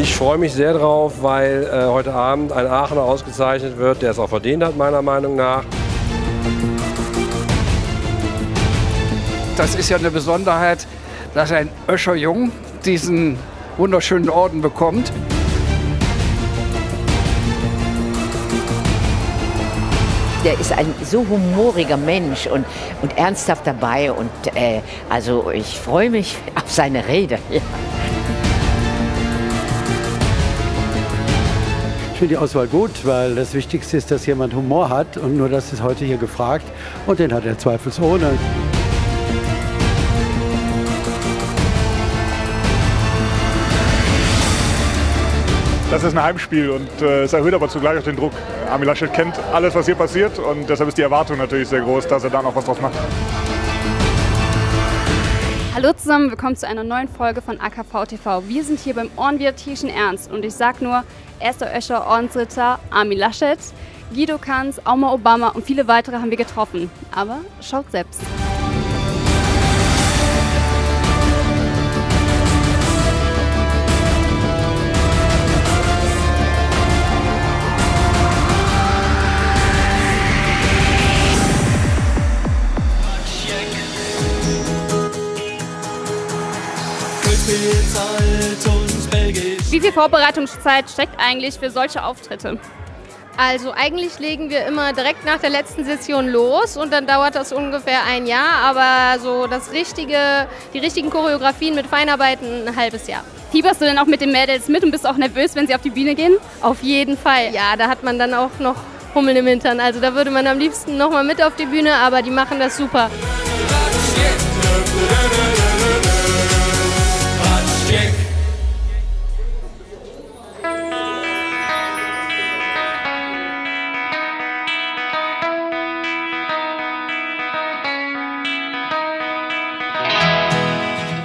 Ich freue mich sehr drauf, weil äh, heute Abend ein Aachener ausgezeichnet wird, der es auch verdient hat, meiner Meinung nach. Das ist ja eine Besonderheit, dass ein Öscher Jung diesen wunderschönen Orden bekommt. Der ist ein so humoriger Mensch und, und ernsthaft dabei. Und äh, also ich freue mich auf seine Rede. Ja. Finde die Auswahl gut, weil das Wichtigste ist, dass jemand Humor hat und nur das ist heute hier gefragt und den hat er zweifelsohne. Das ist ein Heimspiel und äh, es erhöht aber zugleich auch den Druck. Armin Laschet kennt alles, was hier passiert und deshalb ist die Erwartung natürlich sehr groß, dass er da noch was draus macht. Hallo zusammen, willkommen zu einer neuen Folge von AKV TV. Wir sind hier beim Ohrenwirt Tierchen Ernst und ich sag nur, erster Öscher Ordensritter Armin Laschet, Guido Kanz, Oma Obama und viele weitere haben wir getroffen. Aber schaut selbst. Wie viel Vorbereitungszeit steckt eigentlich für solche Auftritte? Also eigentlich legen wir immer direkt nach der letzten Session los und dann dauert das ungefähr ein Jahr, aber so das richtige, die richtigen Choreografien mit Feinarbeiten ein halbes Jahr. Fieberst du denn auch mit den Mädels mit und bist auch nervös, wenn sie auf die Bühne gehen? Auf jeden Fall, ja, da hat man dann auch noch Hummeln im Hintern. Also da würde man am liebsten nochmal mit auf die Bühne, aber die machen das super.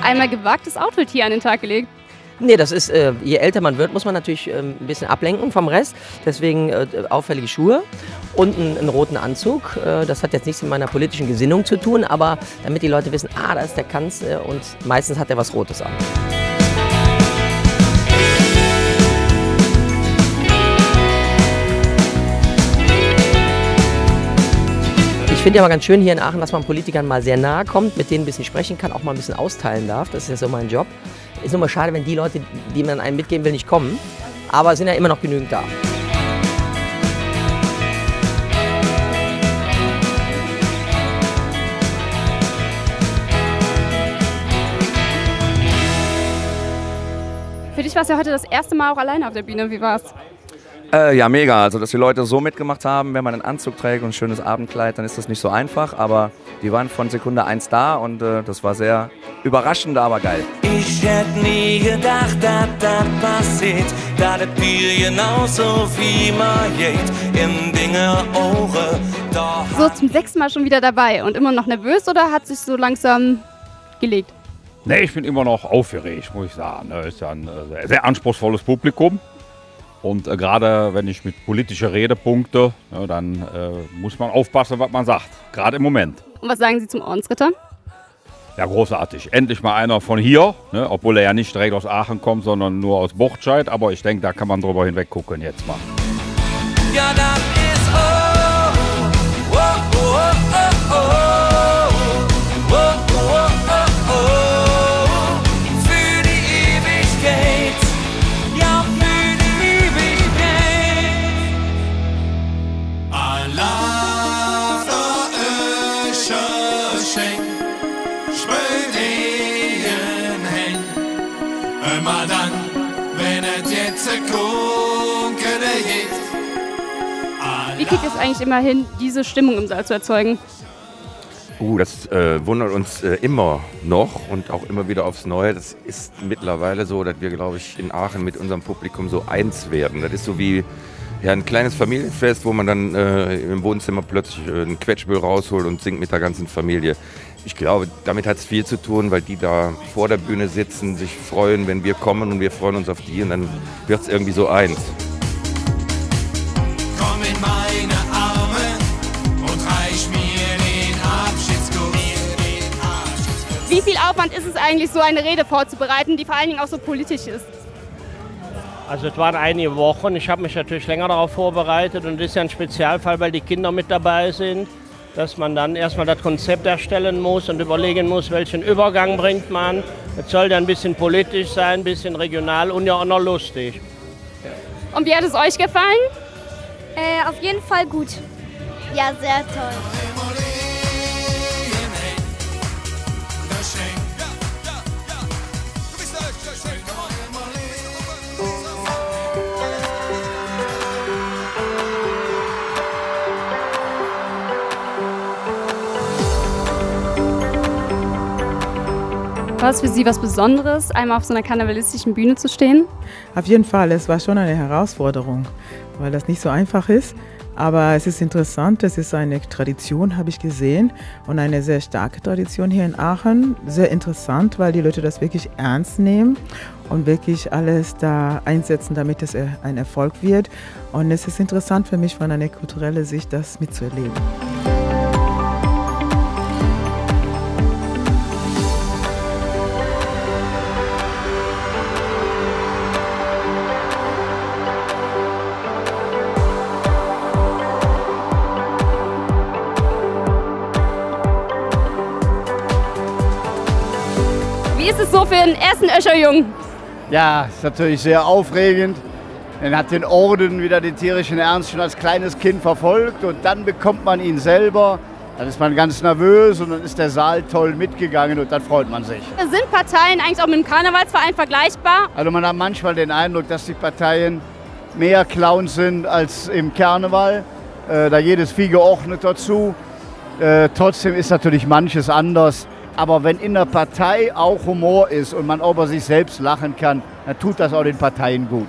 Einmal gewagtes Outfit hier an den Tag gelegt. Nee, das ist, äh, je älter man wird, muss man natürlich äh, ein bisschen ablenken vom Rest. Deswegen äh, auffällige Schuhe und einen, einen roten Anzug. Äh, das hat jetzt nichts mit meiner politischen Gesinnung zu tun, aber damit die Leute wissen, ah, da ist der Kanzler und meistens hat er was Rotes an. Finde ja mal ganz schön hier in Aachen, dass man Politikern mal sehr nahe kommt, mit denen ein bisschen sprechen kann, auch mal ein bisschen austeilen darf. Das ist ja so mein Job. Ist nur mal schade, wenn die Leute, die man einem mitgeben will, nicht kommen. Aber es sind ja immer noch genügend da. Für dich war es ja heute das erste Mal auch alleine auf der Bühne. Wie war's? Äh, ja, mega. Also, dass die Leute so mitgemacht haben, wenn man einen Anzug trägt und ein schönes Abendkleid, dann ist das nicht so einfach. Aber die waren von Sekunde 1 da und äh, das war sehr überraschend, aber geil. Ich hätte nie gedacht, dass das passiert, da das Bier genauso wie man geht, in Dinge Ohren. Da So zum sechsten Mal schon wieder dabei und immer noch nervös oder hat sich so langsam gelegt? Nee, ich bin immer noch aufgeregt, muss ich sagen. Es ist ja ein äh, sehr anspruchsvolles Publikum. Und äh, gerade wenn ich mit politischer Rede punkte, ja, dann äh, muss man aufpassen, was man sagt. Gerade im Moment. Und was sagen Sie zum Ordensritter? Ja, großartig. Endlich mal einer von hier, ne, obwohl er ja nicht direkt aus Aachen kommt, sondern nur aus Bochtscheid. Aber ich denke, da kann man drüber hinweg gucken jetzt mal. Ja, Immer dann, wenn es jetzt geht. Wie kriegt es eigentlich immer hin, diese Stimmung im Saal zu erzeugen? Uh, das äh, wundert uns äh, immer noch und auch immer wieder aufs Neue. Das ist mittlerweile so, dass wir, glaube ich, in Aachen mit unserem Publikum so eins werden. Das ist so wie ja, ein kleines Familienfest, wo man dann äh, im Wohnzimmer plötzlich äh, einen Quetschbüll rausholt und singt mit der ganzen Familie. Ich glaube, damit hat es viel zu tun, weil die da vor der Bühne sitzen, sich freuen, wenn wir kommen und wir freuen uns auf die und dann wird es irgendwie so eins. Komm in meine Arme und reich mir den Abschiedskuss. Wie viel Aufwand ist es eigentlich, so eine Rede vorzubereiten, die vor allen Dingen auch so politisch ist? Also es waren einige Wochen. Ich habe mich natürlich länger darauf vorbereitet und das ist ja ein Spezialfall, weil die Kinder mit dabei sind, dass man dann erstmal das Konzept erstellen muss und überlegen muss, welchen Übergang bringt man. Es soll dann ein bisschen politisch sein, ein bisschen regional und ja auch noch lustig. Und wie hat es euch gefallen? Äh, auf jeden Fall gut. Ja, sehr toll. War es für Sie was Besonderes, einmal auf so einer karnevalistischen Bühne zu stehen? Auf jeden Fall, es war schon eine Herausforderung, weil das nicht so einfach ist. Aber es ist interessant, es ist eine Tradition, habe ich gesehen, und eine sehr starke Tradition hier in Aachen. Sehr interessant, weil die Leute das wirklich ernst nehmen und wirklich alles da einsetzen, damit es ein Erfolg wird. Und es ist interessant für mich von einer kulturellen Sicht, das mitzuerleben. So für den ersten Öscherjungen? Ja, ist natürlich sehr aufregend. Man hat den Orden wieder den tierischen Ernst schon als kleines Kind verfolgt und dann bekommt man ihn selber. Dann ist man ganz nervös und dann ist der Saal toll mitgegangen und dann freut man sich. Sind Parteien eigentlich auch mit dem Karnevalsverein vergleichbar? Also man hat manchmal den Eindruck, dass die Parteien mehr Clowns sind als im Karneval. Äh, da jedes Vieh geordnet dazu. Äh, trotzdem ist natürlich manches anders. Aber wenn in der Partei auch Humor ist und man über sich selbst lachen kann, dann tut das auch den Parteien gut.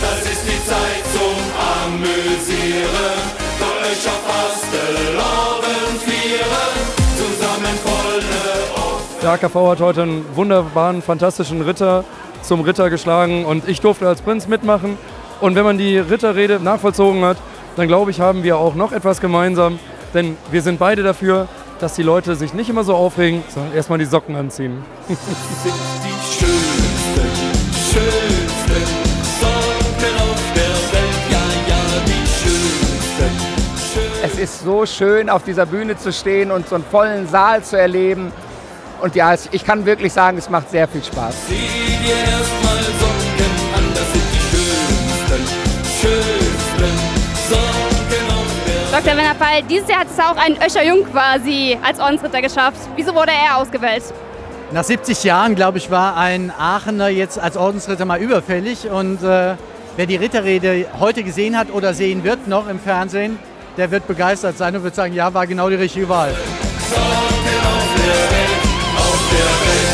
Das ist die Zeit zum Amüsieren, für euch auf Fastelavend feiern, zusammen volle Der AKV hat heute einen wunderbaren, fantastischen Ritter zum Ritter geschlagen und ich durfte als Prinz mitmachen. Und wenn man die Ritterrede nachvollzogen hat, dann glaube ich, haben wir auch noch etwas gemeinsam, denn wir sind beide dafür, dass die Leute sich nicht immer so aufregen, sondern erstmal die Socken anziehen. sind die schönsten, schönsten Socken auf der Welt. Ja, ja, die schönsten. Es ist so schön, auf dieser Bühne zu stehen und so einen vollen Saal zu erleben. Und ja, ich kann wirklich sagen, es macht sehr viel Spaß. Zieh dir Dr. Werner Pall, dieses Jahr hat es auch ein Öscherjung quasi als Ordensritter geschafft. Wieso wurde er ausgewählt? Nach 70 Jahren, glaube ich, war ein Aachener jetzt als Ordensritter mal überfällig. Und äh, wer die Ritterrede heute gesehen hat oder sehen wird noch im Fernsehen, der wird begeistert sein und wird sagen, ja, war genau die richtige Wahl. Socken auf der Welt.